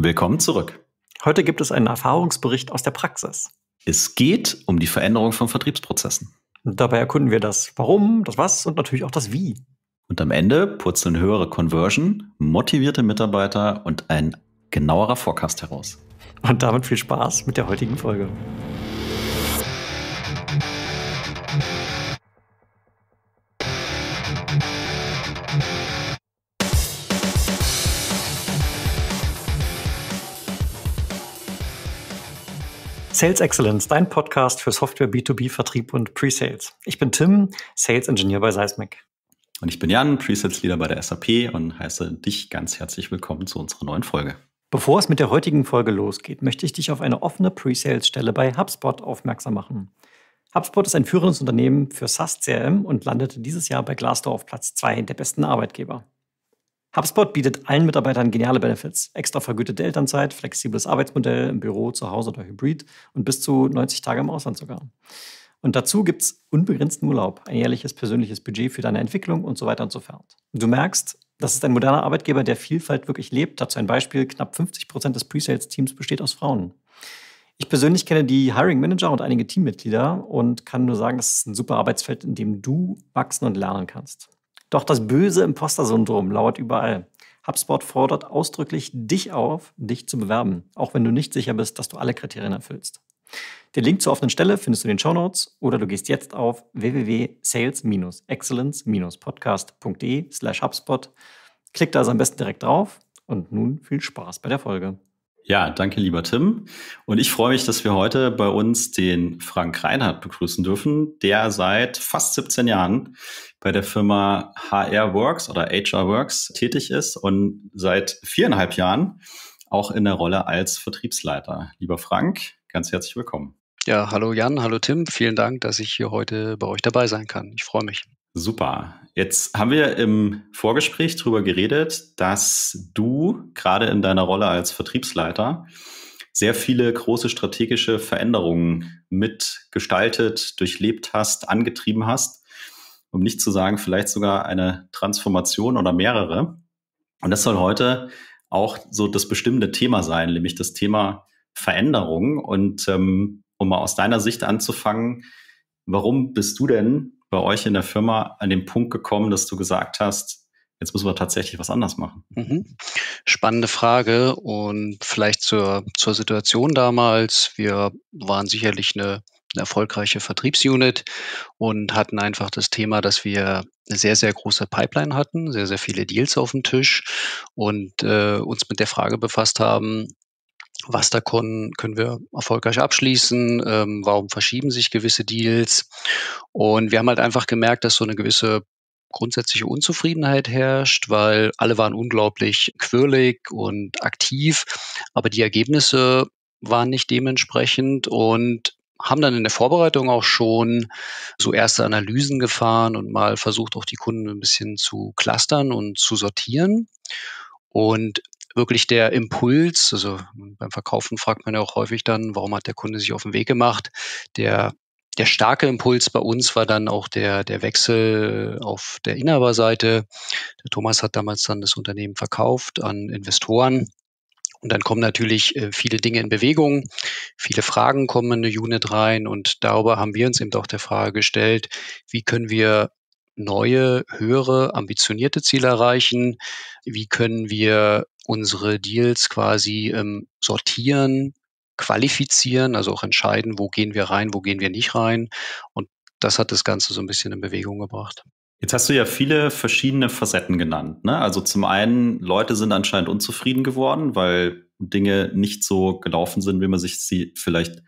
Willkommen zurück. Heute gibt es einen Erfahrungsbericht aus der Praxis. Es geht um die Veränderung von Vertriebsprozessen. Und dabei erkunden wir das Warum, das Was und natürlich auch das Wie. Und am Ende purzeln höhere Conversion, motivierte Mitarbeiter und ein genauerer Forecast heraus. Und damit viel Spaß mit der heutigen Folge. Sales Excellence, dein Podcast für Software B2B Vertrieb und Pre-Sales. Ich bin Tim, Sales Engineer bei Seismic. Und ich bin Jan, Pre-Sales Leader bei der SAP und heiße dich ganz herzlich willkommen zu unserer neuen Folge. Bevor es mit der heutigen Folge losgeht, möchte ich dich auf eine offene Pre-Sales-Stelle bei HubSpot aufmerksam machen. HubSpot ist ein führendes Unternehmen für SaaS CRM und landete dieses Jahr bei Glassdoor auf Platz 2 der besten Arbeitgeber. HubSpot bietet allen Mitarbeitern geniale Benefits. Extra vergütete Elternzeit, flexibles Arbeitsmodell im Büro, zu Hause oder Hybrid und bis zu 90 Tage im Ausland sogar. Und dazu gibt es unbegrenzten Urlaub, ein jährliches persönliches Budget für deine Entwicklung und so weiter und so fort. Du merkst, das ist ein moderner Arbeitgeber, der Vielfalt wirklich lebt. Dazu ein Beispiel, knapp 50 Prozent des Pre-Sales-Teams besteht aus Frauen. Ich persönlich kenne die Hiring Manager und einige Teammitglieder und kann nur sagen, das ist ein super Arbeitsfeld, in dem du wachsen und lernen kannst. Doch das böse Imposter-Syndrom lauert überall. HubSpot fordert ausdrücklich dich auf, dich zu bewerben, auch wenn du nicht sicher bist, dass du alle Kriterien erfüllst. Den Link zur offenen Stelle findest du in den Show Notes oder du gehst jetzt auf www.sales-excellence-podcast.de slash HubSpot. Klick da also am besten direkt drauf und nun viel Spaß bei der Folge. Ja, danke, lieber Tim. Und ich freue mich, dass wir heute bei uns den Frank Reinhardt begrüßen dürfen, der seit fast 17 Jahren bei der Firma HR Works oder HR Works tätig ist und seit viereinhalb Jahren auch in der Rolle als Vertriebsleiter. Lieber Frank, ganz herzlich willkommen. Ja, hallo Jan, hallo Tim. Vielen Dank, dass ich hier heute bei euch dabei sein kann. Ich freue mich. Super. Jetzt haben wir im Vorgespräch darüber geredet, dass du gerade in deiner Rolle als Vertriebsleiter sehr viele große strategische Veränderungen mitgestaltet, durchlebt hast, angetrieben hast, um nicht zu sagen, vielleicht sogar eine Transformation oder mehrere. Und das soll heute auch so das bestimmte Thema sein, nämlich das Thema Veränderung. Und ähm, um mal aus deiner Sicht anzufangen, warum bist du denn bei euch in der Firma an den Punkt gekommen, dass du gesagt hast, jetzt müssen wir tatsächlich was anders machen? Mhm. Spannende Frage und vielleicht zur, zur Situation damals. Wir waren sicherlich eine, eine erfolgreiche Vertriebsunit und hatten einfach das Thema, dass wir eine sehr, sehr große Pipeline hatten, sehr, sehr viele Deals auf dem Tisch und äh, uns mit der Frage befasst haben, was da können, können wir erfolgreich abschließen, ähm, warum verschieben sich gewisse Deals. Und wir haben halt einfach gemerkt, dass so eine gewisse grundsätzliche Unzufriedenheit herrscht, weil alle waren unglaublich quirlig und aktiv, aber die Ergebnisse waren nicht dementsprechend und haben dann in der Vorbereitung auch schon so erste Analysen gefahren und mal versucht, auch die Kunden ein bisschen zu clustern und zu sortieren. Und wirklich der Impuls, also beim Verkaufen fragt man ja auch häufig dann, warum hat der Kunde sich auf den Weg gemacht? Der der starke Impuls bei uns war dann auch der, der Wechsel auf der Inhaberseite. Der Thomas hat damals dann das Unternehmen verkauft an Investoren. Und dann kommen natürlich äh, viele Dinge in Bewegung, viele Fragen kommen in eine Unit rein und darüber haben wir uns eben auch der Frage gestellt, wie können wir neue, höhere, ambitionierte Ziele erreichen? Wie können wir unsere Deals quasi ähm, sortieren, qualifizieren, also auch entscheiden, wo gehen wir rein, wo gehen wir nicht rein. Und das hat das Ganze so ein bisschen in Bewegung gebracht. Jetzt hast du ja viele verschiedene Facetten genannt. Ne? Also zum einen, Leute sind anscheinend unzufrieden geworden, weil Dinge nicht so gelaufen sind, wie man sich sie vielleicht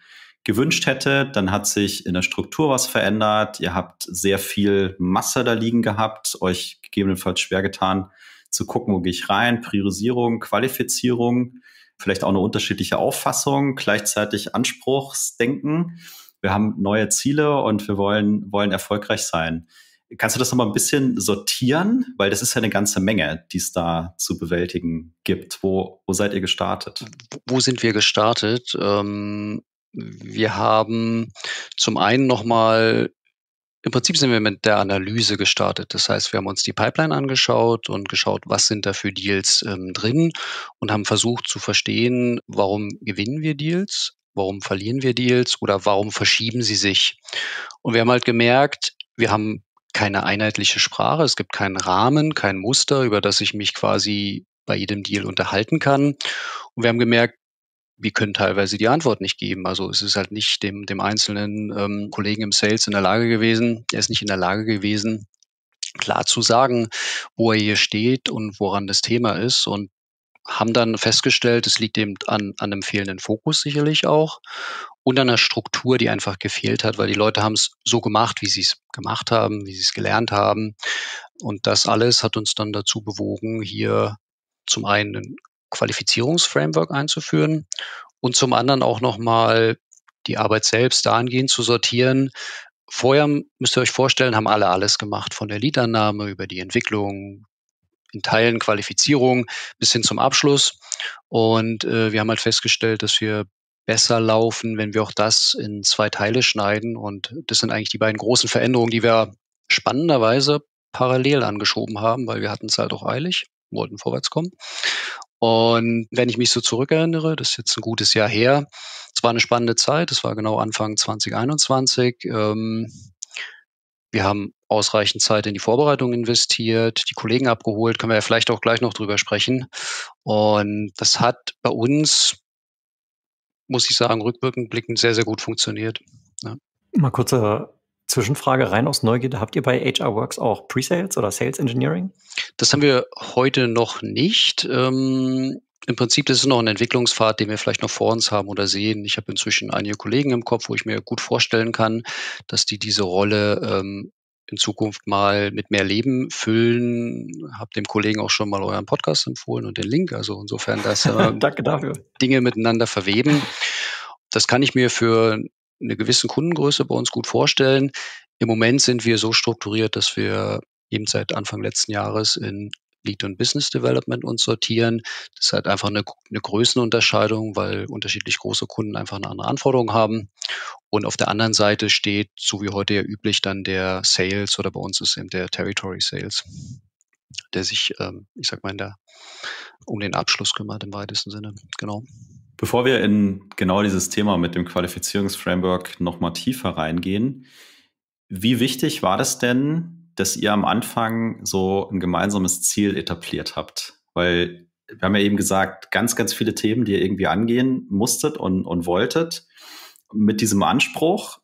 gewünscht hätte. Dann hat sich in der Struktur was verändert. Ihr habt sehr viel Masse da liegen gehabt, euch gegebenenfalls schwer getan, zu gucken, wo gehe ich rein, Priorisierung, Qualifizierung, vielleicht auch eine unterschiedliche Auffassung, gleichzeitig Anspruchsdenken. Wir haben neue Ziele und wir wollen, wollen erfolgreich sein. Kannst du das nochmal ein bisschen sortieren? Weil das ist ja eine ganze Menge, die es da zu bewältigen gibt. Wo, wo seid ihr gestartet? Wo sind wir gestartet? Ähm, wir haben zum einen nochmal Im Prinzip sind wir mit der Analyse gestartet. Das heißt, wir haben uns die Pipeline angeschaut und geschaut, was sind da für Deals ähm, drin und haben versucht zu verstehen, warum gewinnen wir Deals, warum verlieren wir Deals oder warum verschieben sie sich. Und wir haben halt gemerkt, wir haben keine einheitliche Sprache, es gibt keinen Rahmen, kein Muster, über das ich mich quasi bei jedem Deal unterhalten kann. Und wir haben gemerkt, wir können teilweise die Antwort nicht geben. Also es ist halt nicht dem, dem einzelnen ähm, Kollegen im Sales in der Lage gewesen, er ist nicht in der Lage gewesen, klar zu sagen, wo er hier steht und woran das Thema ist. Und haben dann festgestellt, es liegt eben an, an einem fehlenden Fokus sicherlich auch und an einer Struktur, die einfach gefehlt hat, weil die Leute haben es so gemacht, wie sie es gemacht haben, wie sie es gelernt haben. Und das alles hat uns dann dazu bewogen, hier zum einen ein Qualifizierungsframework einzuführen und zum anderen auch nochmal die Arbeit selbst dahingehend zu sortieren. Vorher müsst ihr euch vorstellen, haben alle alles gemacht, von der Leadannahme über die Entwicklung, in Teilen Qualifizierung bis hin zum Abschluss. Und äh, wir haben halt festgestellt, dass wir besser laufen, wenn wir auch das in zwei Teile schneiden. Und das sind eigentlich die beiden großen Veränderungen, die wir spannenderweise parallel angeschoben haben, weil wir hatten es halt auch eilig, wollten vorwärts kommen. Und wenn ich mich so zurückerinnere, das ist jetzt ein gutes Jahr her, es war eine spannende Zeit, es war genau Anfang 2021. Ähm, wir haben ausreichend Zeit in die Vorbereitung investiert, die Kollegen abgeholt, können wir ja vielleicht auch gleich noch drüber sprechen. Und das hat bei uns, muss ich sagen, rückwirkend blickend sehr, sehr gut funktioniert. Ja. Mal kurze Zwischenfrage rein aus Neugierde. Habt ihr bei HR Works auch Pre-Sales oder Sales Engineering? Das haben wir heute noch nicht. Ähm, Im Prinzip das ist noch ein Entwicklungspfad, den wir vielleicht noch vor uns haben oder sehen. Ich habe inzwischen einige Kollegen im Kopf, wo ich mir gut vorstellen kann, dass die diese Rolle ähm, in Zukunft mal mit mehr Leben füllen. Hab dem Kollegen auch schon mal euren Podcast empfohlen und den Link. Also insofern, dass äh. Dinge miteinander verweben. Das kann ich mir für eine gewisse Kundengröße bei uns gut vorstellen. Im Moment sind wir so strukturiert, dass wir eben seit Anfang letzten Jahres in Lead und Business Development uns sortieren. Das ist halt einfach eine, eine Größenunterscheidung, weil unterschiedlich große Kunden einfach eine andere Anforderung haben. Und auf der anderen Seite steht, so wie heute ja üblich, dann der Sales oder bei uns ist eben der Territory Sales, der sich, ähm, ich sag mal, in der, um den Abschluss kümmert im weitesten Sinne. Genau. Bevor wir in genau dieses Thema mit dem Qualifizierungsframework nochmal tiefer reingehen, wie wichtig war das denn, dass ihr am Anfang so ein gemeinsames Ziel etabliert habt? Weil wir haben ja eben gesagt, ganz, ganz viele Themen, die ihr irgendwie angehen musstet und, und wolltet. Mit diesem Anspruch,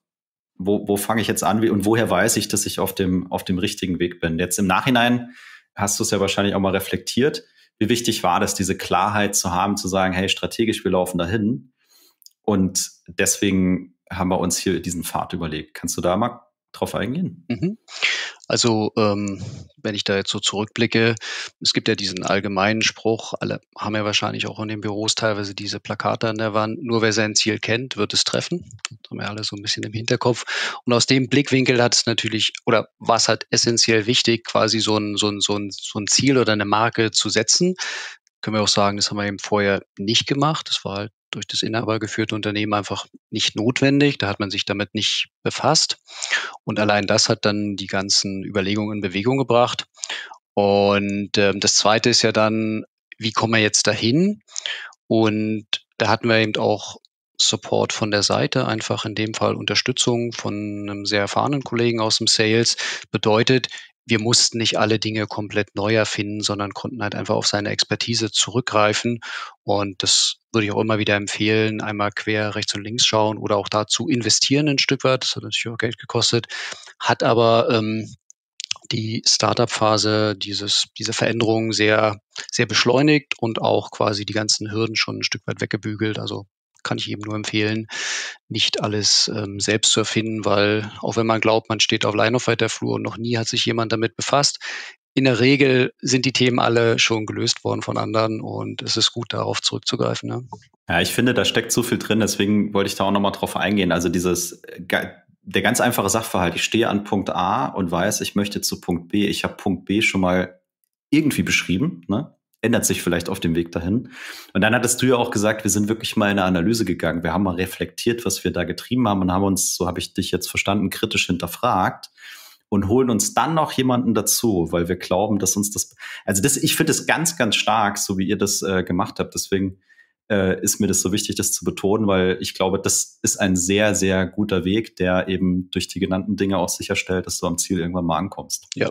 wo, wo fange ich jetzt an und woher weiß ich, dass ich auf dem, auf dem richtigen Weg bin? Jetzt im Nachhinein hast du es ja wahrscheinlich auch mal reflektiert wie wichtig war das, diese Klarheit zu haben, zu sagen, hey, strategisch, wir laufen dahin. Und deswegen haben wir uns hier diesen Pfad überlegt. Kannst du da mal drauf eingehen? Mhm. Also ähm, wenn ich da jetzt so zurückblicke, es gibt ja diesen allgemeinen Spruch, alle haben ja wahrscheinlich auch in den Büros teilweise diese Plakate an der Wand, nur wer sein Ziel kennt, wird es treffen. Das haben wir alle so ein bisschen im Hinterkopf. Und aus dem Blickwinkel hat es natürlich, oder war es halt essentiell wichtig, quasi so ein, so ein, so ein, so ein Ziel oder eine Marke zu setzen. Können wir auch sagen, das haben wir eben vorher nicht gemacht. Das war halt durch das inhabergeführte Unternehmen einfach nicht notwendig. Da hat man sich damit nicht befasst. Und allein das hat dann die ganzen Überlegungen in Bewegung gebracht. Und ähm, das Zweite ist ja dann, wie kommen wir jetzt dahin? Und da hatten wir eben auch Support von der Seite, einfach in dem Fall Unterstützung von einem sehr erfahrenen Kollegen aus dem Sales. Bedeutet, wir mussten nicht alle Dinge komplett neu erfinden, sondern konnten halt einfach auf seine Expertise zurückgreifen. Und das würde ich auch immer wieder empfehlen, einmal quer rechts und links schauen oder auch dazu investieren ein Stück weit. Das hat natürlich auch Geld gekostet, hat aber ähm, die Startup-Phase, dieses, diese Veränderungen sehr, sehr beschleunigt und auch quasi die ganzen Hürden schon ein Stück weit weggebügelt. Also kann ich eben nur empfehlen, nicht alles ähm, selbst zu erfinden, weil auch wenn man glaubt, man steht auf Line of weiter Flur und noch nie hat sich jemand damit befasst, in der Regel sind die Themen alle schon gelöst worden von anderen und es ist gut, darauf zurückzugreifen. Ne? Ja, ich finde, da steckt so viel drin, deswegen wollte ich da auch nochmal drauf eingehen. Also dieses, der ganz einfache Sachverhalt, ich stehe an Punkt A und weiß, ich möchte zu Punkt B. Ich habe Punkt B schon mal irgendwie beschrieben. Ne? Ändert sich vielleicht auf dem Weg dahin. Und dann hattest du ja auch gesagt, wir sind wirklich mal in eine Analyse gegangen. Wir haben mal reflektiert, was wir da getrieben haben und haben uns, so habe ich dich jetzt verstanden, kritisch hinterfragt und holen uns dann noch jemanden dazu, weil wir glauben, dass uns das, also das, ich finde es ganz, ganz stark, so wie ihr das äh, gemacht habt. Deswegen äh, ist mir das so wichtig, das zu betonen, weil ich glaube, das ist ein sehr, sehr guter Weg, der eben durch die genannten Dinge auch sicherstellt, dass du am Ziel irgendwann mal ankommst. Ja.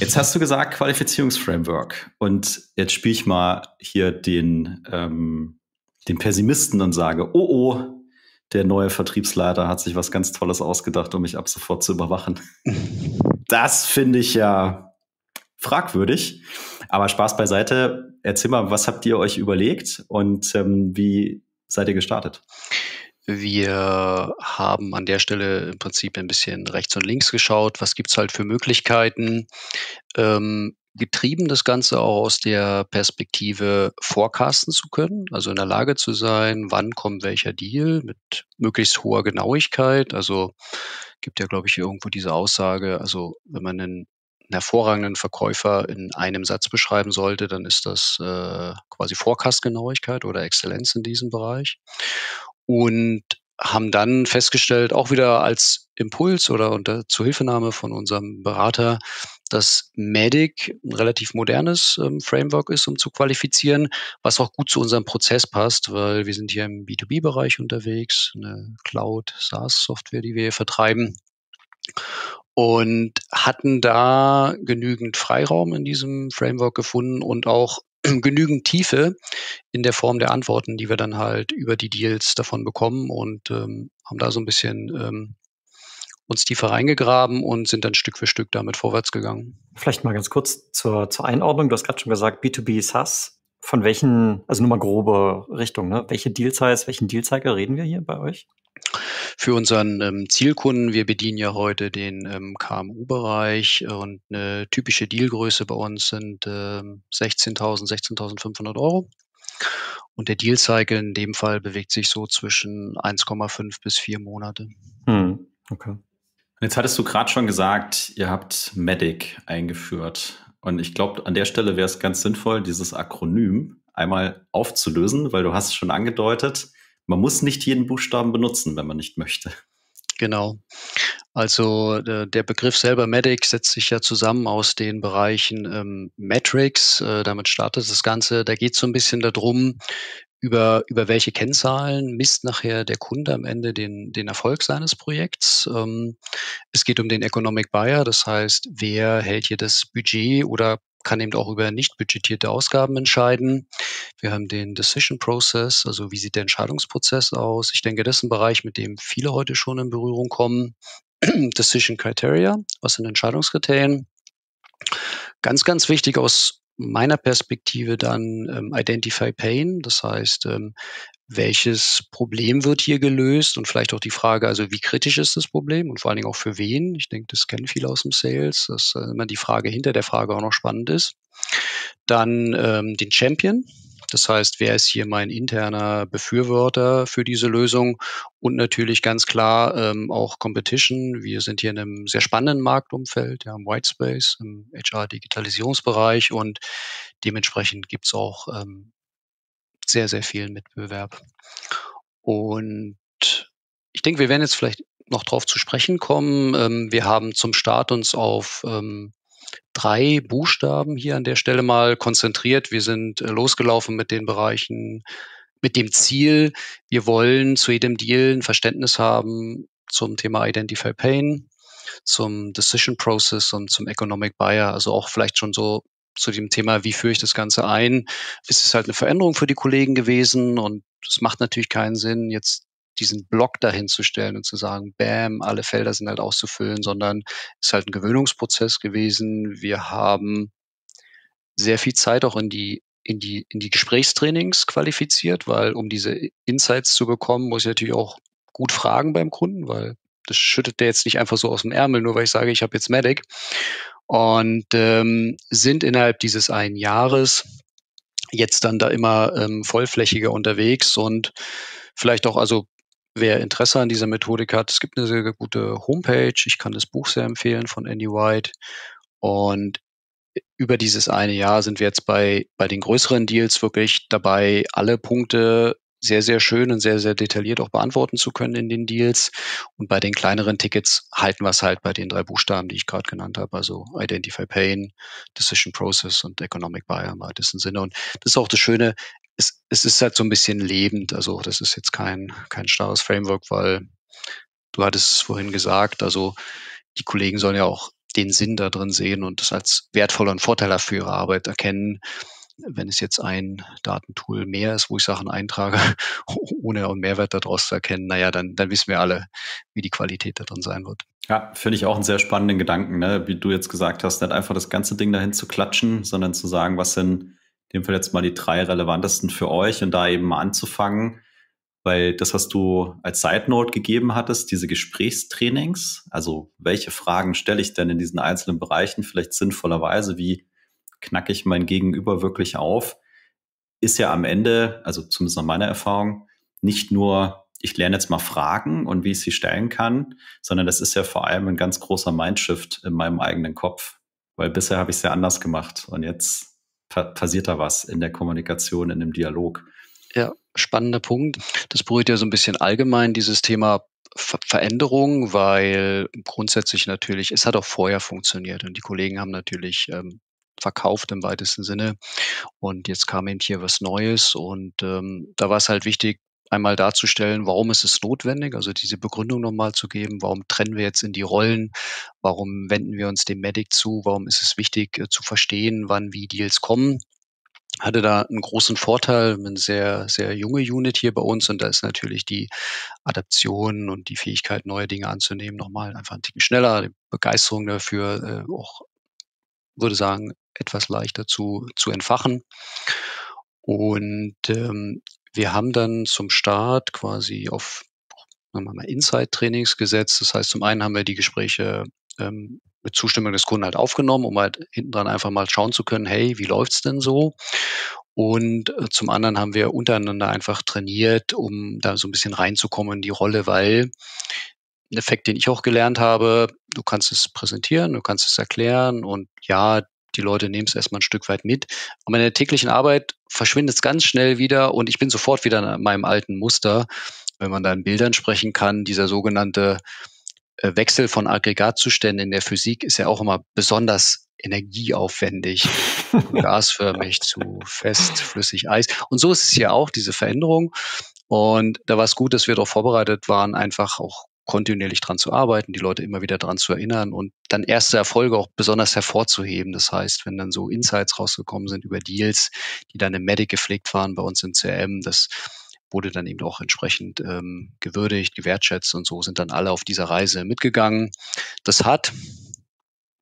Jetzt hast du gesagt Qualifizierungsframework und jetzt spiele ich mal hier den, ähm, den Pessimisten und sage, oh oh, der neue Vertriebsleiter hat sich was ganz Tolles ausgedacht, um mich ab sofort zu überwachen. Das finde ich ja fragwürdig. Aber Spaß beiseite. Erzähl mal, was habt ihr euch überlegt und ähm, wie seid ihr gestartet? Wir haben an der Stelle im Prinzip ein bisschen rechts und links geschaut. Was gibt es halt für Möglichkeiten? Ähm, getrieben das Ganze auch aus der Perspektive forecasten zu können, also in der Lage zu sein, wann kommt welcher Deal mit möglichst hoher Genauigkeit. Also gibt ja, glaube ich, irgendwo diese Aussage, also wenn man einen hervorragenden Verkäufer in einem Satz beschreiben sollte, dann ist das äh, quasi Forecast-Genauigkeit oder Exzellenz in diesem Bereich. Und haben dann festgestellt, auch wieder als Impuls oder unter Zuhilfenahme von unserem Berater, dass Medic ein relativ modernes ähm, Framework ist, um zu qualifizieren, was auch gut zu unserem Prozess passt, weil wir sind hier im B2B-Bereich unterwegs, eine Cloud-SaaS-Software, die wir hier vertreiben und hatten da genügend Freiraum in diesem Framework gefunden und auch genügend Tiefe in der Form der Antworten, die wir dann halt über die Deals davon bekommen und ähm, haben da so ein bisschen ähm, uns tiefer reingegraben und sind dann Stück für Stück damit vorwärts gegangen. Vielleicht mal ganz kurz zur, zur Einordnung. Du hast gerade schon gesagt, B2B SaaS. Von welchen, also nur mal grobe Richtung, ne? Welche Deal-Size, welchen Deal-Cycle reden wir hier bei euch? Für unseren ähm, Zielkunden, wir bedienen ja heute den ähm, KMU-Bereich und eine typische Dealgröße bei uns sind ähm, 16.000, 16.500 Euro. Und der Deal-Cycle in dem Fall bewegt sich so zwischen 1,5 bis 4 Monate. Hm, okay. Jetzt hattest du gerade schon gesagt, ihr habt Medic eingeführt. Und ich glaube, an der Stelle wäre es ganz sinnvoll, dieses Akronym einmal aufzulösen, weil du hast es schon angedeutet, man muss nicht jeden Buchstaben benutzen, wenn man nicht möchte. Genau. Also äh, der Begriff selber Medic setzt sich ja zusammen aus den Bereichen ähm, Metrics. Äh, damit startet das Ganze. Da geht es so ein bisschen darum, über, über welche Kennzahlen misst nachher der Kunde am Ende den, den Erfolg seines Projekts. Ähm, es geht um den Economic Buyer, das heißt, wer hält hier das Budget oder kann eben auch über nicht budgetierte Ausgaben entscheiden. Wir haben den Decision Process, also wie sieht der Entscheidungsprozess aus? Ich denke, das ist ein Bereich, mit dem viele heute schon in Berührung kommen. Decision Criteria, was sind Entscheidungskriterien? Ganz, ganz wichtig aus meiner Perspektive dann ähm, Identify Pain, das heißt, ähm, welches Problem wird hier gelöst und vielleicht auch die Frage, also wie kritisch ist das Problem und vor allen Dingen auch für wen. Ich denke, das kennen viele aus dem Sales, dass äh, immer die Frage hinter der Frage auch noch spannend ist. Dann ähm, den Champion, das heißt, wer ist hier mein interner Befürworter für diese Lösung? Und natürlich ganz klar ähm, auch Competition. Wir sind hier in einem sehr spannenden Marktumfeld, ja, im Whitespace, im HR-Digitalisierungsbereich und dementsprechend gibt es auch ähm, sehr, sehr viel Mitbewerb. Und ich denke, wir werden jetzt vielleicht noch darauf zu sprechen kommen. Ähm, wir haben zum Start uns auf ähm, drei Buchstaben hier an der Stelle mal konzentriert. Wir sind äh, losgelaufen mit den Bereichen, mit dem Ziel, wir wollen zu jedem Deal ein Verständnis haben zum Thema Identify Pain, zum Decision Process und zum Economic Buyer. Also auch vielleicht schon so zu dem Thema, wie führe ich das Ganze ein. Es ist halt eine Veränderung für die Kollegen gewesen und es macht natürlich keinen Sinn, jetzt diesen Block dahin zu stellen und zu sagen, bam, alle Felder sind halt auszufüllen, sondern es ist halt ein Gewöhnungsprozess gewesen. Wir haben sehr viel Zeit auch in die in die, in die Gesprächstrainings qualifiziert, weil um diese Insights zu bekommen, muss ich natürlich auch gut fragen beim Kunden, weil das schüttet der jetzt nicht einfach so aus dem Ärmel, nur weil ich sage, ich habe jetzt Medic. Und ähm, sind innerhalb dieses einen Jahres jetzt dann da immer ähm, vollflächiger unterwegs und vielleicht auch, also Wer Interesse an dieser Methodik hat, es gibt eine sehr gute Homepage. Ich kann das Buch sehr empfehlen von Andy White. Und über dieses eine Jahr sind wir jetzt bei, bei den größeren Deals wirklich dabei, alle Punkte sehr, sehr schön und sehr, sehr detailliert auch beantworten zu können in den Deals. Und bei den kleineren Tickets halten wir es halt bei den drei Buchstaben, die ich gerade genannt habe, also Identify Pain, Decision Process und Economic Buyer im weitesten Sinne. Und das ist auch das Schöne, es, es ist halt so ein bisschen lebend. Also das ist jetzt kein, kein starres Framework, weil du hattest es vorhin gesagt, also die Kollegen sollen ja auch den Sinn da drin sehen und das als wertvoller und vorteilhaft für ihre Arbeit erkennen wenn es jetzt ein Datentool mehr ist, wo ich Sachen eintrage, ohne einen Mehrwert daraus zu erkennen, naja, dann, dann wissen wir alle, wie die Qualität da drin sein wird. Ja, finde ich auch einen sehr spannenden Gedanken, ne? wie du jetzt gesagt hast, nicht einfach das ganze Ding dahin zu klatschen, sondern zu sagen, was sind in dem Fall jetzt mal die drei relevantesten für euch und da eben mal anzufangen, weil das, was du als Side Note gegeben hattest, diese Gesprächstrainings, also welche Fragen stelle ich denn in diesen einzelnen Bereichen vielleicht sinnvollerweise, wie knacke ich mein Gegenüber wirklich auf, ist ja am Ende, also zumindest nach meiner Erfahrung, nicht nur, ich lerne jetzt mal Fragen und wie ich sie stellen kann, sondern das ist ja vor allem ein ganz großer Mindshift in meinem eigenen Kopf. Weil bisher habe ich es ja anders gemacht und jetzt passiert da was in der Kommunikation, in dem Dialog. Ja, spannender Punkt. Das berührt ja so ein bisschen allgemein dieses Thema Ver Veränderung, weil grundsätzlich natürlich, es hat auch vorher funktioniert und die Kollegen haben natürlich ähm, verkauft im weitesten Sinne. Und jetzt kam eben hier was Neues und ähm, da war es halt wichtig, einmal darzustellen, warum ist es notwendig, also diese Begründung nochmal zu geben, warum trennen wir jetzt in die Rollen, warum wenden wir uns dem Medic zu, warum ist es wichtig äh, zu verstehen, wann wie Deals kommen. Hatte da einen großen Vorteil, eine sehr, sehr junge Unit hier bei uns und da ist natürlich die Adaption und die Fähigkeit, neue Dinge anzunehmen, nochmal einfach ein Ticken schneller, die Begeisterung dafür äh, auch, würde sagen, etwas leichter zu, zu entfachen. Und ähm, wir haben dann zum Start quasi auf Inside-Trainings gesetzt. Das heißt, zum einen haben wir die Gespräche ähm, mit Zustimmung des Kunden halt aufgenommen, um halt hinten dran einfach mal schauen zu können, hey, wie läuft's denn so? Und äh, zum anderen haben wir untereinander einfach trainiert, um da so ein bisschen reinzukommen in die Rolle, weil ein Effekt, den ich auch gelernt habe, du kannst es präsentieren, du kannst es erklären und ja, die Leute nehmen es erstmal ein Stück weit mit. Aber in der täglichen Arbeit verschwindet es ganz schnell wieder und ich bin sofort wieder in meinem alten Muster, wenn man da in Bildern sprechen kann, dieser sogenannte äh, Wechsel von Aggregatzuständen in der Physik ist ja auch immer besonders energieaufwendig, gasförmig zu fest, flüssig, Eis. Und so ist es ja auch, diese Veränderung. Und da war es gut, dass wir darauf vorbereitet waren, einfach auch kontinuierlich dran zu arbeiten, die Leute immer wieder dran zu erinnern und dann erste Erfolge auch besonders hervorzuheben. Das heißt, wenn dann so Insights rausgekommen sind über Deals, die dann im Medic gepflegt waren bei uns im CRM, das wurde dann eben auch entsprechend ähm, gewürdigt, gewertschätzt und so sind dann alle auf dieser Reise mitgegangen. Das hat,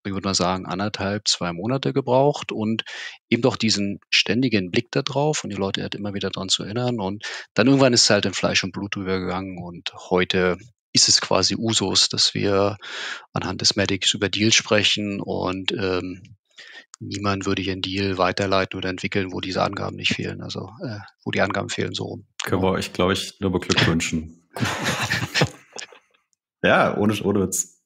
ich würde mal sagen, anderthalb, zwei Monate gebraucht und eben doch diesen ständigen Blick da drauf und die Leute halt immer wieder dran zu erinnern. Und dann irgendwann ist es halt in Fleisch und Blut übergegangen und heute ist es quasi Usus, dass wir anhand des Medics über Deals sprechen und ähm, niemand würde hier einen Deal weiterleiten oder entwickeln, wo diese Angaben nicht fehlen, also äh, wo die Angaben fehlen, so rum. Können wir euch, glaube ich, nur beglückwünschen. ja, ohne, ohne Witz.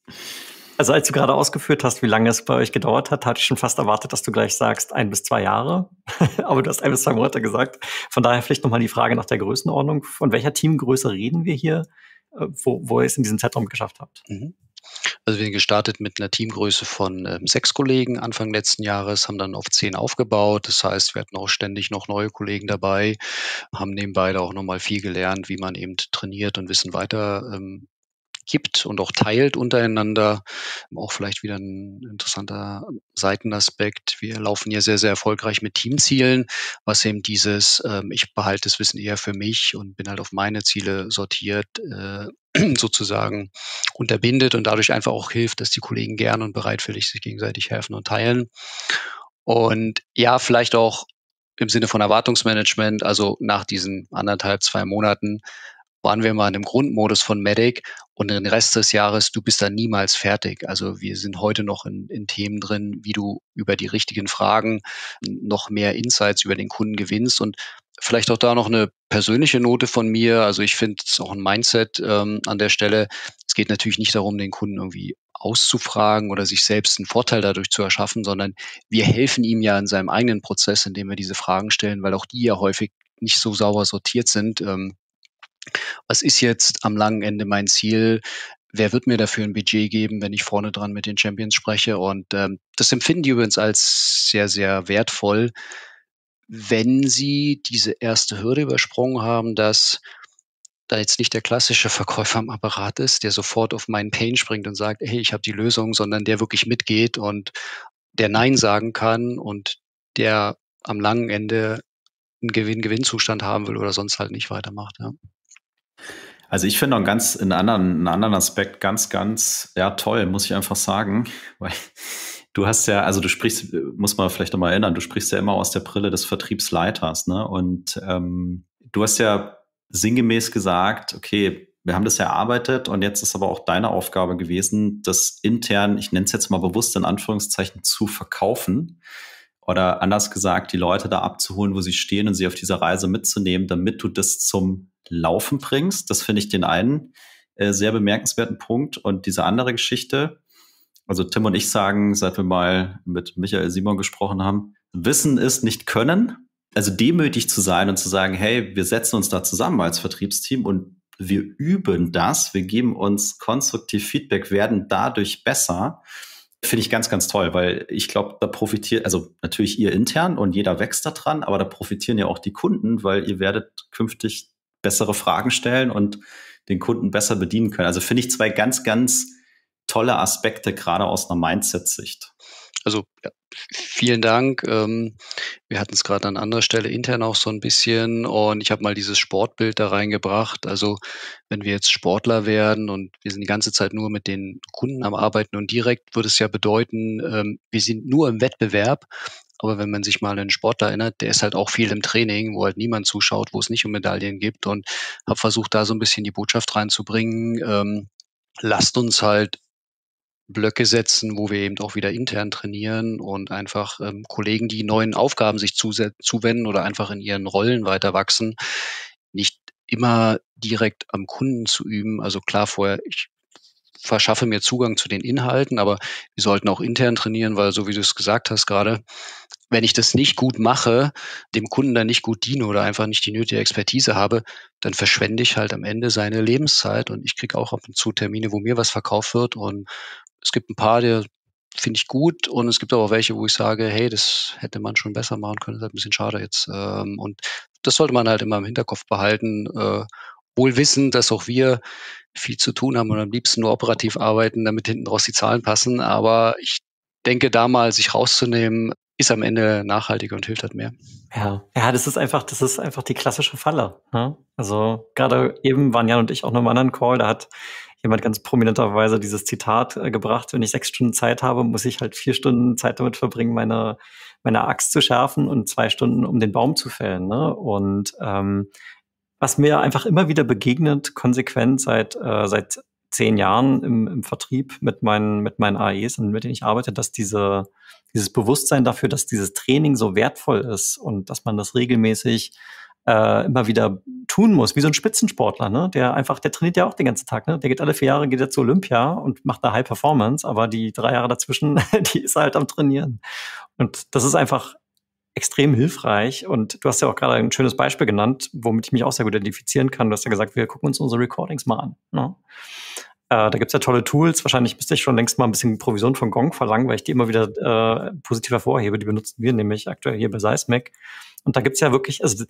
Also als du gerade ausgeführt hast, wie lange es bei euch gedauert hat, hatte ich schon fast erwartet, dass du gleich sagst, ein bis zwei Jahre. Aber du hast ein bis zwei Monate gesagt. Von daher vielleicht nochmal die Frage nach der Größenordnung. Von welcher Teamgröße reden wir hier? Äh, wo, wo ihr es in diesem Zeitraum geschafft habt? Mhm. Also wir sind gestartet mit einer Teamgröße von ähm, sechs Kollegen Anfang letzten Jahres, haben dann auf zehn aufgebaut. Das heißt, wir hatten auch ständig noch neue Kollegen dabei, haben nebenbei da auch nochmal viel gelernt, wie man eben trainiert und Wissen weiter ähm, gibt und auch teilt untereinander. Auch vielleicht wieder ein interessanter Seitenaspekt. Wir laufen ja sehr, sehr erfolgreich mit Teamzielen, was eben dieses, ähm, ich behalte das Wissen eher für mich und bin halt auf meine Ziele sortiert, äh, sozusagen unterbindet und dadurch einfach auch hilft, dass die Kollegen gern und bereitwillig sich gegenseitig helfen und teilen. Und ja, vielleicht auch im Sinne von Erwartungsmanagement, also nach diesen anderthalb, zwei Monaten waren wir mal in dem Grundmodus von Medic und den Rest des Jahres, du bist da niemals fertig. Also wir sind heute noch in, in, Themen drin, wie du über die richtigen Fragen noch mehr Insights über den Kunden gewinnst und vielleicht auch da noch eine persönliche Note von mir. Also ich finde es auch ein Mindset ähm, an der Stelle. Es geht natürlich nicht darum, den Kunden irgendwie auszufragen oder sich selbst einen Vorteil dadurch zu erschaffen, sondern wir helfen ihm ja in seinem eigenen Prozess, indem wir diese Fragen stellen, weil auch die ja häufig nicht so sauber sortiert sind. Ähm, was ist jetzt am langen Ende mein Ziel? Wer wird mir dafür ein Budget geben, wenn ich vorne dran mit den Champions spreche? Und ähm, das empfinden die übrigens als sehr, sehr wertvoll, wenn sie diese erste Hürde übersprungen haben, dass da jetzt nicht der klassische Verkäufer am Apparat ist, der sofort auf meinen Pain springt und sagt, hey, ich habe die Lösung, sondern der wirklich mitgeht und der Nein sagen kann und der am langen Ende einen Gewinn-Gewinn-Zustand haben will oder sonst halt nicht weitermacht. Ja. Also ich finde einen ganz einen anderen, einen anderen Aspekt ganz, ganz ja toll, muss ich einfach sagen, weil du hast ja, also du sprichst, muss man vielleicht nochmal erinnern, du sprichst ja immer aus der Brille des Vertriebsleiters, ne? Und ähm, du hast ja sinngemäß gesagt, okay, wir haben das erarbeitet und jetzt ist aber auch deine Aufgabe gewesen, das intern, ich nenne es jetzt mal bewusst in Anführungszeichen, zu verkaufen oder anders gesagt, die Leute da abzuholen, wo sie stehen und sie auf dieser Reise mitzunehmen, damit du das zum Laufen bringst. Das finde ich den einen äh, sehr bemerkenswerten Punkt. Und diese andere Geschichte, also Tim und ich sagen, seit wir mal mit Michael Simon gesprochen haben, Wissen ist nicht können. Also demütig zu sein und zu sagen, hey, wir setzen uns da zusammen als Vertriebsteam und wir üben das, wir geben uns konstruktiv Feedback, werden dadurch besser. Finde ich ganz, ganz toll, weil ich glaube, da profitiert, also natürlich ihr intern und jeder wächst daran, aber da profitieren ja auch die Kunden, weil ihr werdet künftig bessere Fragen stellen und den Kunden besser bedienen können. Also finde ich zwei ganz, ganz tolle Aspekte, gerade aus einer Mindset-Sicht. Also ja, vielen Dank. Ähm, wir hatten es gerade an anderer Stelle intern auch so ein bisschen und ich habe mal dieses Sportbild da reingebracht. Also wenn wir jetzt Sportler werden und wir sind die ganze Zeit nur mit den Kunden am Arbeiten und direkt würde es ja bedeuten, ähm, wir sind nur im Wettbewerb. Aber wenn man sich mal einen Sportler erinnert, der ist halt auch viel im Training, wo halt niemand zuschaut, wo es nicht um Medaillen gibt und habe versucht, da so ein bisschen die Botschaft reinzubringen. Ähm, lasst uns halt Blöcke setzen, wo wir eben auch wieder intern trainieren und einfach ähm, Kollegen, die neuen Aufgaben sich zuwenden oder einfach in ihren Rollen weiter wachsen, nicht immer direkt am Kunden zu üben. Also klar, vorher, ich verschaffe mir Zugang zu den Inhalten, aber wir sollten auch intern trainieren, weil so wie du es gesagt hast gerade, wenn ich das nicht gut mache, dem Kunden dann nicht gut diene oder einfach nicht die nötige Expertise habe, dann verschwende ich halt am Ende seine Lebenszeit und ich kriege auch ab und zu Termine, wo mir was verkauft wird und es gibt ein paar, die finde ich gut und es gibt aber auch welche, wo ich sage, hey, das hätte man schon besser machen können, das ist halt ein bisschen schade jetzt. Ähm, und das sollte man halt immer im Hinterkopf behalten, äh, wohl wissen, dass auch wir viel zu tun haben und am liebsten nur operativ arbeiten, damit hinten raus die Zahlen passen. Aber ich denke, da mal sich rauszunehmen, ist am Ende nachhaltiger und hilft halt mehr. Ja, ja, das ist einfach, das ist einfach die klassische Falle. Ne? Also gerade eben waren Jan und ich auch noch im anderen Call, da hat jemand ganz prominenterweise dieses Zitat äh, gebracht, wenn ich sechs Stunden Zeit habe, muss ich halt vier Stunden Zeit damit verbringen, meine, meine Axt zu schärfen und zwei Stunden, um den Baum zu fällen. Ne? Und ähm, was mir einfach immer wieder begegnet, konsequent seit, äh, seit zehn Jahren im, im Vertrieb mit meinen, mit meinen AEs und mit denen ich arbeite, dass diese, dieses Bewusstsein dafür, dass dieses Training so wertvoll ist und dass man das regelmäßig äh, immer wieder tun muss, wie so ein Spitzensportler, ne? Der einfach, der trainiert ja auch den ganzen Tag, ne? Der geht alle vier Jahre, geht er zu Olympia und macht da High Performance, aber die drei Jahre dazwischen, die ist halt am Trainieren. Und das ist einfach extrem hilfreich. Und du hast ja auch gerade ein schönes Beispiel genannt, womit ich mich auch sehr gut identifizieren kann. Du hast ja gesagt, wir gucken uns unsere Recordings mal an. Ne? Äh, da gibt's ja tolle Tools. Wahrscheinlich müsste ich schon längst mal ein bisschen Provision von Gong verlangen, weil ich die immer wieder äh, positiv hervorhebe. Die benutzen wir nämlich aktuell hier bei Seismic. Und da gibt's ja wirklich, also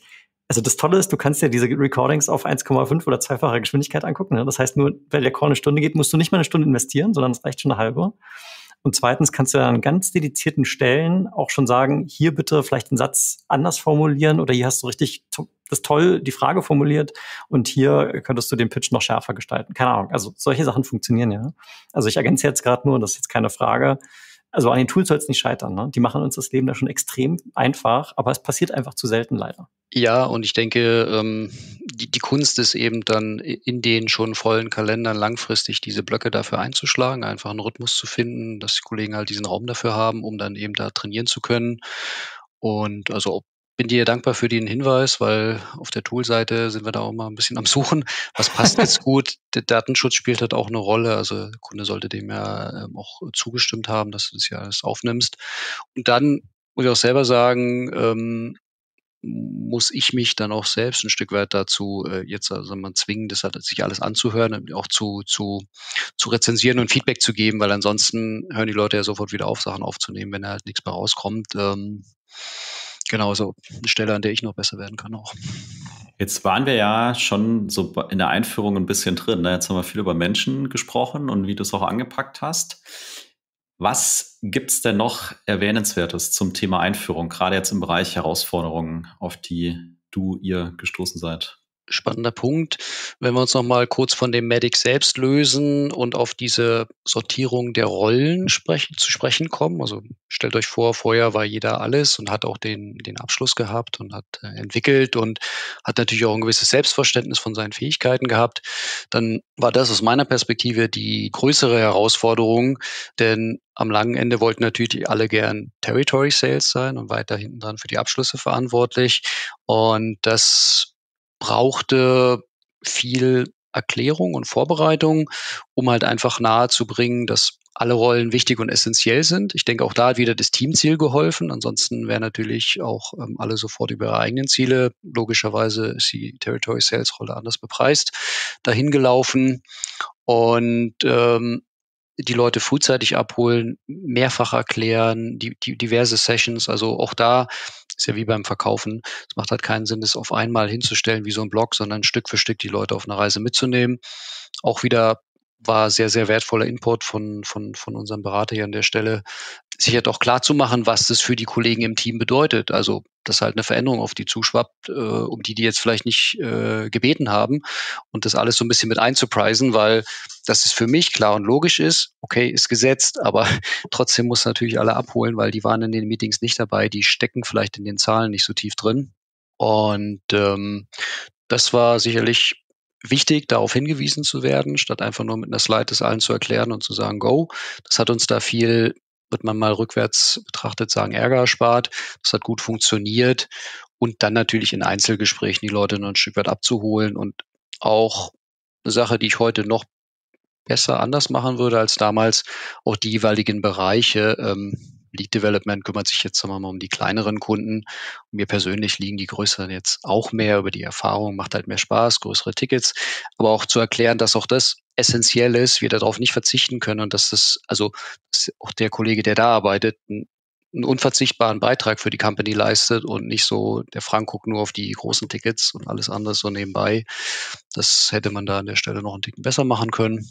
also das Tolle ist, du kannst ja diese Recordings auf 1,5 oder zweifache Geschwindigkeit angucken. Ne? Das heißt, nur weil der Call eine Stunde geht, musst du nicht mal eine Stunde investieren, sondern es reicht schon eine halbe. Und zweitens kannst du an ganz dedizierten Stellen auch schon sagen, hier bitte vielleicht einen Satz anders formulieren oder hier hast du richtig das toll die Frage formuliert und hier könntest du den Pitch noch schärfer gestalten. Keine Ahnung. Also solche Sachen funktionieren ja. Also ich ergänze jetzt gerade nur, das ist jetzt keine Frage, also an den Tools soll es nicht scheitern. Ne? Die machen uns das Leben da schon extrem einfach, aber es passiert einfach zu selten leider. Ja, und ich denke, ähm, die, die Kunst ist eben dann in den schon vollen Kalendern langfristig diese Blöcke dafür einzuschlagen, einfach einen Rhythmus zu finden, dass die Kollegen halt diesen Raum dafür haben, um dann eben da trainieren zu können. Und also ob bin dir dankbar für den Hinweis, weil auf der Tool-Seite sind wir da auch mal ein bisschen am Suchen. Was passt jetzt gut? Der Datenschutz spielt halt auch eine Rolle. Also der Kunde sollte dem ja ähm, auch zugestimmt haben, dass du das ja alles aufnimmst. Und dann muss ich auch selber sagen, ähm, muss ich mich dann auch selbst ein Stück weit dazu äh, jetzt also man zwingen, das halt, sich alles anzuhören und auch zu, zu, zu rezensieren und Feedback zu geben, weil ansonsten hören die Leute ja sofort wieder auf, Sachen aufzunehmen, wenn da halt nichts mehr rauskommt. Ähm, genau, so eine Stelle, an der ich noch besser werden kann auch. Jetzt waren wir ja schon so in der Einführung ein bisschen drin. Ne? Jetzt haben wir viel über Menschen gesprochen und wie du es auch angepackt hast. Was gibt es denn noch Erwähnenswertes zum Thema Einführung, gerade jetzt im Bereich Herausforderungen, auf die du ihr gestoßen seid? Spannender Punkt. Wenn wir uns noch mal kurz von dem Medic selbst lösen und auf diese Sortierung der Rollen sprechen, zu sprechen kommen. Also stellt euch vor, vorher war jeder alles und hat auch den, den Abschluss gehabt und hat äh, entwickelt und hat natürlich auch ein gewisses Selbstverständnis von seinen Fähigkeiten gehabt. Dann war das aus meiner Perspektive die größere Herausforderung, denn am langen Ende wollten natürlich alle gern Territory Sales sein und weiter hinten dran für die Abschlüsse verantwortlich. Und das brauchte viel Erklärung und Vorbereitung, um halt einfach nahezubringen, dass alle Rollen wichtig und essentiell sind. Ich denke, auch da hat wieder das Teamziel geholfen. Ansonsten wären natürlich auch ähm, alle sofort über ihre eigenen Ziele, logischerweise ist die Territory Sales Rolle anders bepreist, dahin gelaufen. Und ähm, die Leute frühzeitig abholen, mehrfach erklären, die, die diverse Sessions. Also auch da ist ja wie beim Verkaufen. Es macht halt keinen Sinn, das auf einmal hinzustellen wie so ein Blog, sondern Stück für Stück die Leute auf eine Reise mitzunehmen. Auch wieder war sehr, sehr wertvoller Input von, von, von unserem Berater hier an der Stelle, sich halt auch klar zu machen, was das für die Kollegen im Team bedeutet. Also, dass halt eine Veränderung auf die zuschwappt, äh, um die die jetzt vielleicht nicht äh, gebeten haben und das alles so ein bisschen mit einzupreisen, weil das ist für mich klar und logisch ist, okay, ist gesetzt, aber trotzdem muss natürlich alle abholen, weil die waren in den Meetings nicht dabei, die stecken vielleicht in den Zahlen nicht so tief drin. Und ähm, das war sicherlich wichtig, darauf hingewiesen zu werden, statt einfach nur mit einer Slide das allen zu erklären und zu sagen, go. Das hat uns da viel, wird man mal rückwärts betrachtet sagen, Ärger erspart. Das hat gut funktioniert. Und dann natürlich in Einzelgesprächen die Leute noch ein Stück weit abzuholen und auch eine Sache, die ich heute noch besser anders machen würde als damals, auch die jeweiligen Bereiche ähm, Lead Development kümmert sich jetzt mal um die kleineren Kunden. Und mir persönlich liegen die größeren jetzt auch mehr über die Erfahrung, macht halt mehr Spaß, größere Tickets. Aber auch zu erklären, dass auch das essentiell ist, wir darauf nicht verzichten können und dass das, also dass auch der Kollege, der da arbeitet, einen, einen unverzichtbaren Beitrag für die Company leistet und nicht so, der Frank guckt nur auf die großen Tickets und alles andere so nebenbei. Das hätte man da an der Stelle noch ein Ticken besser machen können.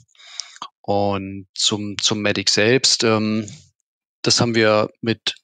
Und zum, zum Medic selbst, ähm, das haben wir mit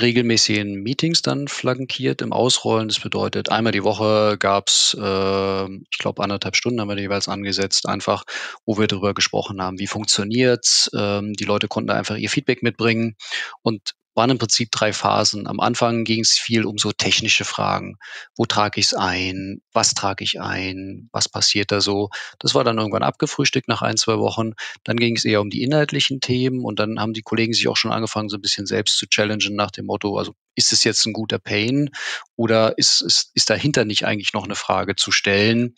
regelmäßigen Meetings dann flankiert im Ausrollen. Das bedeutet, einmal die Woche gab's, äh, ich glaube, anderthalb Stunden haben wir jeweils angesetzt, einfach, wo wir darüber gesprochen haben, wie funktioniert's. Ähm, die Leute konnten einfach ihr Feedback mitbringen und waren im Prinzip drei Phasen. Am Anfang ging es viel um so technische Fragen. Wo trage ich es ein? Was trage ich ein? Was passiert da so? Das war dann irgendwann abgefrühstückt nach ein, zwei Wochen. Dann ging es eher um die inhaltlichen Themen und dann haben die Kollegen sich auch schon angefangen, so ein bisschen selbst zu challengen nach dem Motto, also ist es jetzt ein guter Pain oder ist, ist, ist dahinter nicht eigentlich noch eine Frage zu stellen?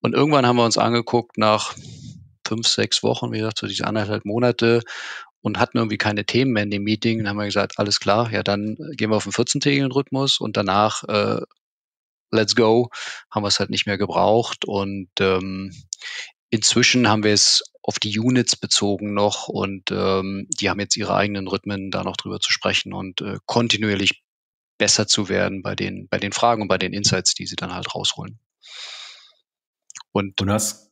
Und irgendwann haben wir uns angeguckt nach fünf, sechs Wochen, wie gesagt, so diese anderthalb Monate und hatten irgendwie keine Themen mehr in dem Meeting. Dann haben wir gesagt, alles klar, ja, dann gehen wir auf den 14-tägigen Rhythmus und danach äh, let's go, haben wir es halt nicht mehr gebraucht. Und ähm, inzwischen haben wir es auf die Units bezogen noch und ähm, die haben jetzt ihre eigenen Rhythmen, da noch drüber zu sprechen und äh, kontinuierlich besser zu werden bei den, bei den Fragen und bei den Insights, die sie dann halt rausholen. Und, du hast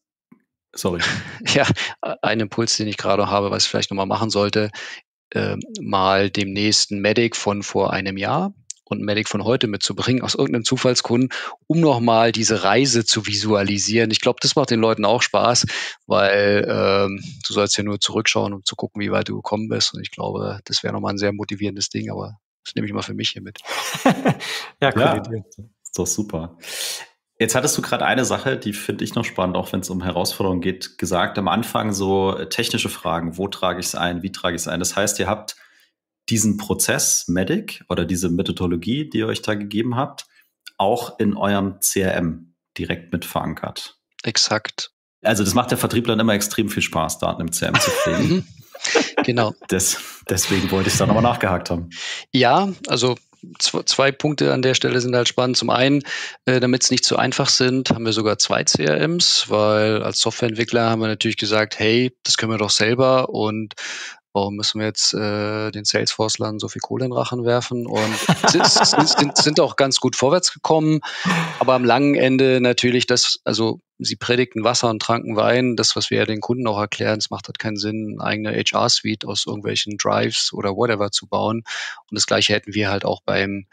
Sorry. Ja, ein Impuls, den ich gerade habe, was ich vielleicht nochmal machen sollte, äh, mal dem nächsten Medic von vor einem Jahr und Medic von heute mitzubringen aus irgendeinem Zufallskunden, um nochmal diese Reise zu visualisieren. Ich glaube, das macht den Leuten auch Spaß, weil ähm, du sollst ja nur zurückschauen, um zu gucken, wie weit du gekommen bist. Und ich glaube, das wäre nochmal ein sehr motivierendes Ding, aber das nehme ich mal für mich hier mit. ja, cool. Ja, ist doch super. Jetzt hattest du gerade eine Sache, die finde ich noch spannend, auch wenn es um Herausforderungen geht, gesagt am Anfang so äh, technische Fragen. Wo trage ich es ein? Wie trage ich es ein? Das heißt, ihr habt diesen Prozess Medic oder diese Methodologie, die ihr euch da gegeben habt, auch in eurem CRM direkt mit verankert. Exakt. Also das macht der Vertrieblern immer extrem viel Spaß, Daten im CRM zu pflegen. Genau. Des, deswegen wollte ich da nochmal nachgehakt haben. Ja, also zwei Punkte an der Stelle sind halt spannend. Zum einen, äh, damit es nicht zu einfach sind, haben wir sogar zwei CRMs, weil als Softwareentwickler haben wir natürlich gesagt, hey, das können wir doch selber und warum müssen wir jetzt äh, den Salesforce-Lern so viel Kohle in den Rachen werfen? Und sind, sind, sind auch ganz gut vorwärts gekommen, aber am langen Ende natürlich das, also sie predigten Wasser und tranken Wein. Das, was wir ja den Kunden auch erklären, es macht halt keinen Sinn, eine eigene HR-Suite aus irgendwelchen Drives oder whatever zu bauen. Und das Gleiche hätten wir halt auch beim,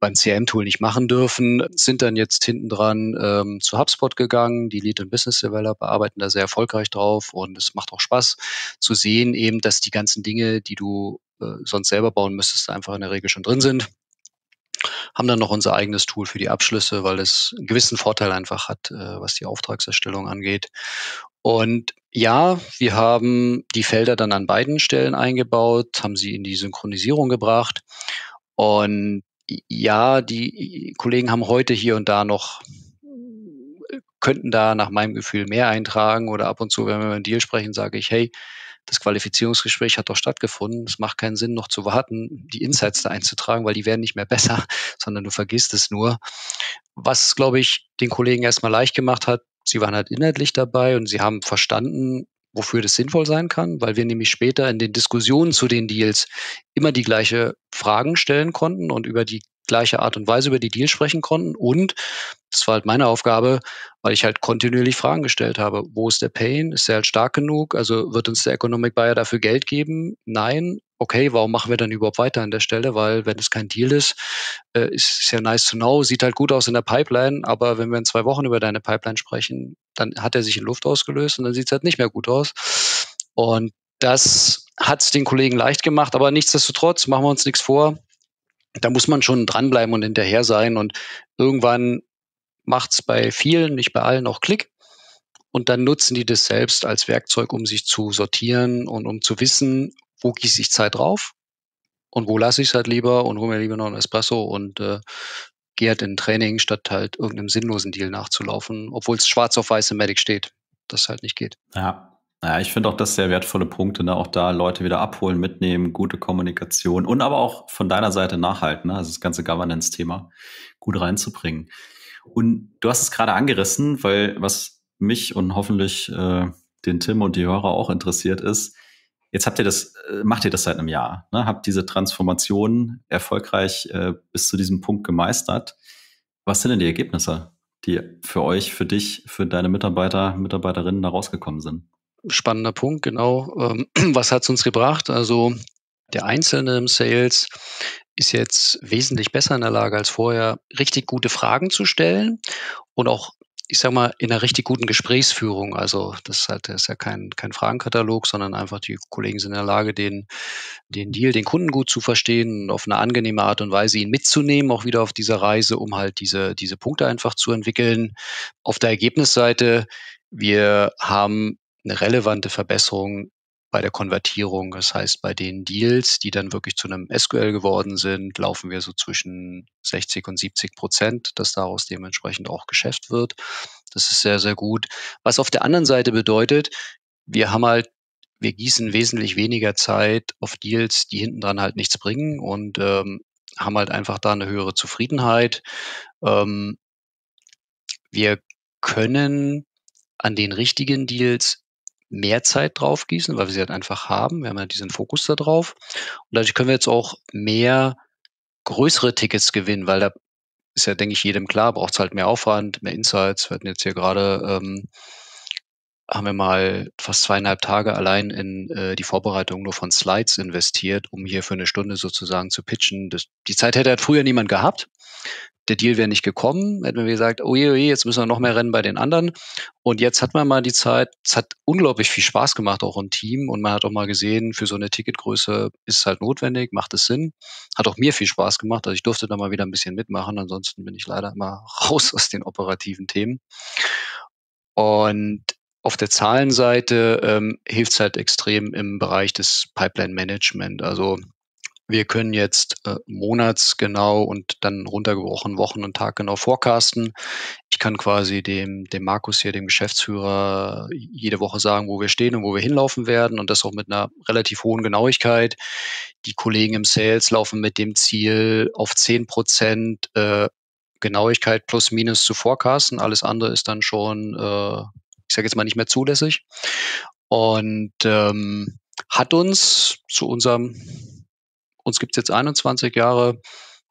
beim CM-Tool nicht machen dürfen. Sind dann jetzt hinten dran ähm, zu HubSpot gegangen. Die Lead- und Business Developer arbeiten da sehr erfolgreich drauf und es macht auch Spaß zu sehen eben, dass die ganzen Dinge, die du äh, sonst selber bauen müsstest, einfach in der Regel schon drin sind haben dann noch unser eigenes Tool für die Abschlüsse, weil es einen gewissen Vorteil einfach hat, äh, was die Auftragserstellung angeht. Und ja, wir haben die Felder dann an beiden Stellen eingebaut, haben sie in die Synchronisierung gebracht. Und ja, die Kollegen haben heute hier und da noch könnten da nach meinem Gefühl mehr eintragen oder ab und zu, wenn wir über einen Deal sprechen, sage ich, hey, das Qualifizierungsgespräch hat doch stattgefunden. Es macht keinen Sinn, noch zu warten, die Insights da einzutragen, weil die werden nicht mehr besser, sondern du vergisst es nur. Was, glaube ich, den Kollegen erstmal leicht gemacht hat, sie waren halt inhaltlich dabei und sie haben verstanden, wofür das sinnvoll sein kann, weil wir nämlich später in den Diskussionen zu den Deals immer die gleiche Fragen stellen konnten und über die gleiche Art und Weise über die Deals sprechen konnten. Und das war halt meine Aufgabe, weil ich halt kontinuierlich Fragen gestellt habe. Wo ist der Pain? Ist er halt stark genug? Also wird uns der Economic Buyer dafür Geld geben? Nein. Okay, warum machen wir dann überhaupt weiter an der Stelle? Weil wenn es kein Deal ist, äh, ist es ja nice to know, sieht halt gut aus in der Pipeline, aber wenn wir in zwei Wochen über deine Pipeline sprechen, dann hat er sich in Luft ausgelöst und dann sieht es halt nicht mehr gut aus. Und das hat es den Kollegen leicht gemacht, aber nichtsdestotrotz machen wir uns nichts vor da muss man schon dranbleiben und hinterher sein. Und irgendwann macht es bei vielen, nicht bei allen, auch Klick. Und dann nutzen die das selbst als Werkzeug, um sich zu sortieren und um zu wissen, wo gieße ich Zeit drauf und wo lasse ich es halt lieber und hole mir lieber noch ein Espresso und äh, gehe halt in Training, statt halt irgendeinem sinnlosen Deal nachzulaufen, obwohl es schwarz auf weiß im Medic steht, das halt nicht geht. Ja, ja, ich finde auch das sehr wertvolle Punkte, ne? auch da Leute wieder abholen, mitnehmen, gute Kommunikation und aber auch von deiner Seite nachhalten, ne? also das ganze Governance-Thema gut reinzubringen. Und du hast es gerade angerissen, weil was mich und hoffentlich äh, den Tim und die Hörer auch interessiert ist, jetzt habt ihr das, äh, macht ihr das seit einem Jahr, ne? habt diese Transformation erfolgreich äh, bis zu diesem Punkt gemeistert. Was sind denn die Ergebnisse, die für euch, für dich, für deine Mitarbeiter, Mitarbeiterinnen da rausgekommen sind? Spannender Punkt, genau. Ähm, was hat es uns gebracht? Also der Einzelne im Sales ist jetzt wesentlich besser in der Lage als vorher, richtig gute Fragen zu stellen und auch ich sag mal, in einer richtig guten Gesprächsführung. Also das ist halt das ist ja kein, kein Fragenkatalog, sondern einfach die Kollegen sind in der Lage, den, den Deal, den Kunden gut zu verstehen und auf eine angenehme Art und Weise ihn mitzunehmen, auch wieder auf dieser Reise, um halt diese, diese Punkte einfach zu entwickeln. Auf der Ergebnisseite, wir haben eine relevante Verbesserung bei der Konvertierung. Das heißt, bei den Deals, die dann wirklich zu einem SQL geworden sind, laufen wir so zwischen 60 und 70 Prozent, dass daraus dementsprechend auch Geschäft wird. Das ist sehr, sehr gut. Was auf der anderen Seite bedeutet, wir haben halt, wir gießen wesentlich weniger Zeit auf Deals, die hinten dran halt nichts bringen und ähm, haben halt einfach da eine höhere Zufriedenheit. Ähm, wir können an den richtigen Deals mehr Zeit drauf gießen, weil wir sie halt einfach haben. Wir haben ja diesen Fokus da drauf. Und dadurch können wir jetzt auch mehr größere Tickets gewinnen, weil da ist ja, denke ich, jedem klar, braucht es halt mehr Aufwand, mehr Insights. Wir hatten jetzt hier gerade, ähm, haben wir mal fast zweieinhalb Tage allein in äh, die Vorbereitung nur von Slides investiert, um hier für eine Stunde sozusagen zu pitchen. Das, die Zeit hätte halt früher niemand gehabt der Deal wäre nicht gekommen, hätten wir gesagt, oh je, oh je, jetzt müssen wir noch mehr rennen bei den anderen. Und jetzt hat man mal die Zeit, es hat unglaublich viel Spaß gemacht, auch im Team. Und man hat auch mal gesehen, für so eine Ticketgröße ist es halt notwendig, macht es Sinn. Hat auch mir viel Spaß gemacht. Also ich durfte da mal wieder ein bisschen mitmachen. Ansonsten bin ich leider immer raus aus den operativen Themen. Und auf der Zahlenseite ähm, hilft es halt extrem im Bereich des Pipeline Management. Also wir können jetzt äh, monatsgenau und dann runtergebrochen Wochen und Tag genau forecasten. Ich kann quasi dem, dem Markus hier, dem Geschäftsführer, jede Woche sagen, wo wir stehen und wo wir hinlaufen werden und das auch mit einer relativ hohen Genauigkeit. Die Kollegen im Sales laufen mit dem Ziel, auf zehn Prozent äh, Genauigkeit plus minus zu forecasten. Alles andere ist dann schon, äh, ich sage jetzt mal, nicht mehr zulässig. Und ähm, hat uns zu unserem uns gibt es jetzt 21 Jahre,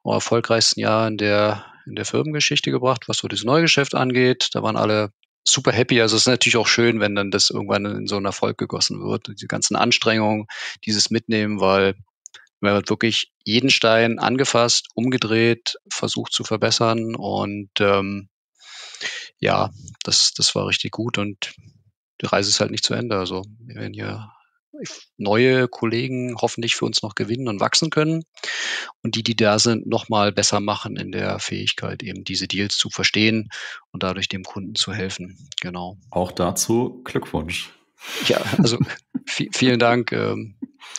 am erfolgreichsten Jahr in der, in der Firmengeschichte gebracht, was so das Neugeschäft angeht. Da waren alle super happy. Also es ist natürlich auch schön, wenn dann das irgendwann in so einen Erfolg gegossen wird. Die ganzen Anstrengungen, dieses Mitnehmen, weil man wird wirklich jeden Stein angefasst, umgedreht, versucht zu verbessern und ähm, ja, das, das war richtig gut und die Reise ist halt nicht zu Ende. Also wir werden hier neue Kollegen hoffentlich für uns noch gewinnen und wachsen können und die, die da sind, nochmal besser machen in der Fähigkeit, eben diese Deals zu verstehen und dadurch dem Kunden zu helfen. Genau. Auch dazu Glückwunsch. Ja, also vielen Dank. Ähm,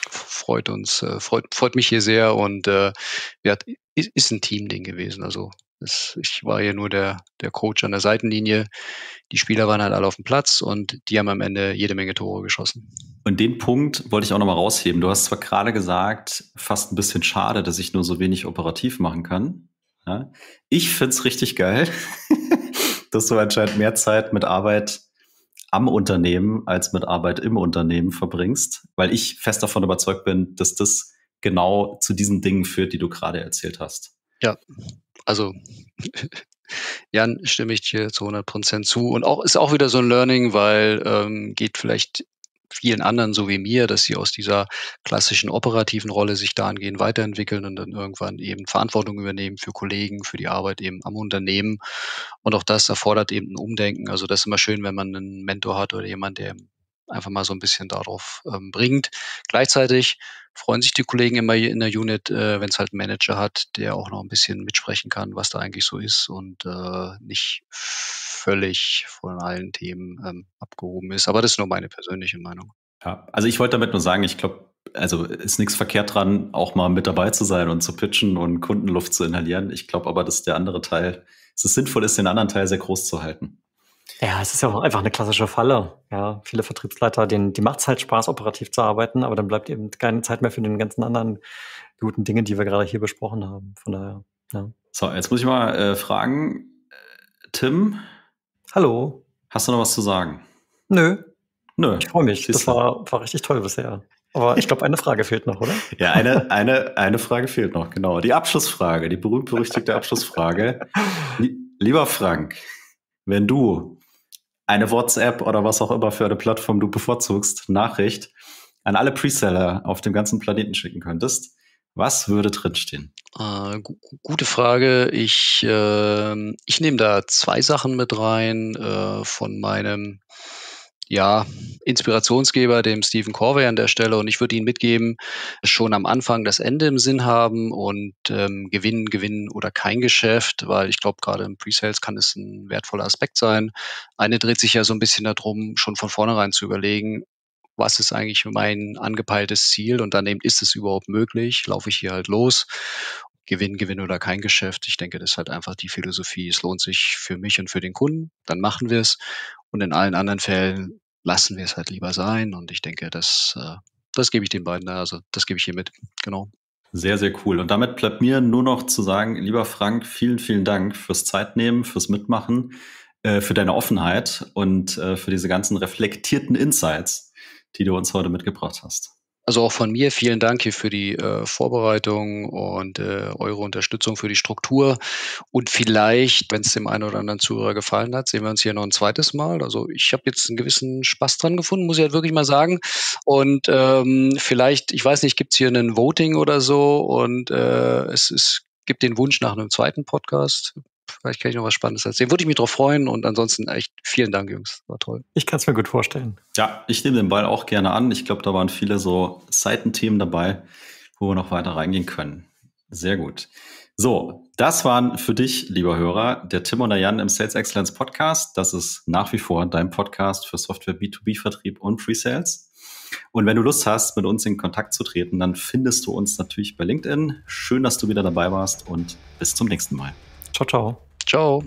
freut uns, äh, freut, freut mich hier sehr und äh, ja, ist ein Teamding gewesen. Also das, ich war hier nur der, der Coach an der Seitenlinie. Die Spieler waren halt alle auf dem Platz und die haben am Ende jede Menge Tore geschossen. Und den Punkt wollte ich auch nochmal rausheben. Du hast zwar gerade gesagt, fast ein bisschen schade, dass ich nur so wenig operativ machen kann. Ja? Ich find's richtig geil, dass du anscheinend mehr Zeit mit Arbeit am Unternehmen als mit Arbeit im Unternehmen verbringst, weil ich fest davon überzeugt bin, dass das genau zu diesen Dingen führt, die du gerade erzählt hast. Ja, also Jan, stimme ich dir zu 100 Prozent zu. Und auch ist auch wieder so ein Learning, weil ähm, geht vielleicht vielen anderen so wie mir, dass sie aus dieser klassischen operativen Rolle sich dahingehend weiterentwickeln und dann irgendwann eben Verantwortung übernehmen für Kollegen, für die Arbeit eben am Unternehmen. Und auch das erfordert eben ein Umdenken. Also das ist immer schön, wenn man einen Mentor hat oder jemand, der einfach mal so ein bisschen darauf ähm, bringt. Gleichzeitig freuen sich die Kollegen immer in der Unit, äh, wenn es halt einen Manager hat, der auch noch ein bisschen mitsprechen kann, was da eigentlich so ist und äh, nicht völlig von allen Themen ähm, abgehoben ist. Aber das ist nur meine persönliche Meinung. Ja, also ich wollte damit nur sagen, ich glaube, also ist nichts verkehrt dran, auch mal mit dabei zu sein und zu pitchen und Kundenluft zu inhalieren. Ich glaube aber, dass der andere Teil, dass es sinnvoll ist, den anderen Teil sehr groß zu halten. Ja, es ist ja auch einfach eine klassische Falle. Ja, viele Vertriebsleiter, denen, die macht es halt Spaß, operativ zu arbeiten, aber dann bleibt eben keine Zeit mehr für den ganzen anderen guten Dinge, die wir gerade hier besprochen haben. Von daher, ja. So, jetzt muss ich mal äh, fragen, äh, Tim. Hallo. Hast du noch was zu sagen? Nö. Nö. Ich freue mich. Das war, war richtig toll bisher. Aber ich glaube, eine Frage fehlt noch, oder? Ja, eine, eine, eine Frage fehlt noch, genau. Die Abschlussfrage, die berühmt-berüchtigte Abschlussfrage. Lieber Frank, wenn du eine WhatsApp oder was auch immer für eine Plattform du bevorzugst, Nachricht an alle Preseller auf dem ganzen Planeten schicken könntest, was würde drinstehen? Äh, gute Frage. Ich, äh, ich nehme da zwei Sachen mit rein äh, von meinem ja, Inspirationsgeber, dem Stephen Corvey an der Stelle. Und ich würde Ihnen mitgeben, schon am Anfang das Ende im Sinn haben und ähm, gewinnen, gewinnen oder kein Geschäft, weil ich glaube, gerade im Pre-Sales kann es ein wertvoller Aspekt sein. Eine dreht sich ja so ein bisschen darum, schon von vornherein zu überlegen, was ist eigentlich mein angepeiltes Ziel und dann eben, ist es überhaupt möglich? Laufe ich hier halt los? Gewinn, Gewinn oder kein Geschäft. Ich denke, das ist halt einfach die Philosophie. Es lohnt sich für mich und für den Kunden, dann machen wir es. Und in allen anderen Fällen lassen wir es halt lieber sein. Und ich denke, das, äh, das gebe ich den beiden, also das gebe ich hier mit. Genau. Sehr, sehr cool. Und damit bleibt mir nur noch zu sagen, lieber Frank, vielen, vielen Dank fürs Zeitnehmen, fürs Mitmachen, äh, für deine Offenheit und äh, für diese ganzen reflektierten Insights, die du uns heute mitgebracht hast. Also auch von mir vielen Dank hier für die äh, Vorbereitung und äh, eure Unterstützung für die Struktur. Und vielleicht, wenn es dem einen oder anderen Zuhörer gefallen hat, sehen wir uns hier noch ein zweites Mal. Also ich habe jetzt einen gewissen Spaß dran gefunden, muss ich halt wirklich mal sagen. Und ähm, vielleicht, ich weiß nicht, gibt es hier einen Voting oder so und äh, es, es gibt den Wunsch nach einem zweiten Podcast. Vielleicht kann ich noch was Spannendes erzählen. Würde ich mich drauf freuen und ansonsten echt vielen Dank, Jungs. War toll. Ich kann es mir gut vorstellen. Ja, ich nehme den Ball auch gerne an. Ich glaube, da waren viele so Seitenthemen dabei, wo wir noch weiter reingehen können. Sehr gut. So, das waren für dich, lieber Hörer, der Tim und der Jan im Sales Excellence Podcast. Das ist nach wie vor dein Podcast für Software B2B-Vertrieb und Pre-Sales. Und wenn du Lust hast, mit uns in Kontakt zu treten, dann findest du uns natürlich bei LinkedIn. Schön, dass du wieder dabei warst und bis zum nächsten Mal. Ciao, ciao. Ciao.